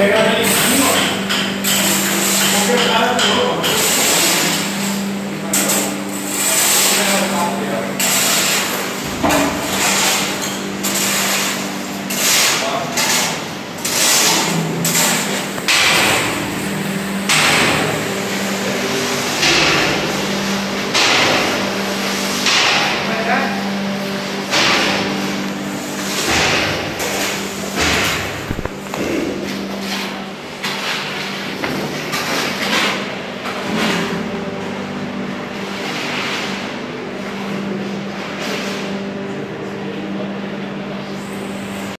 Yeah.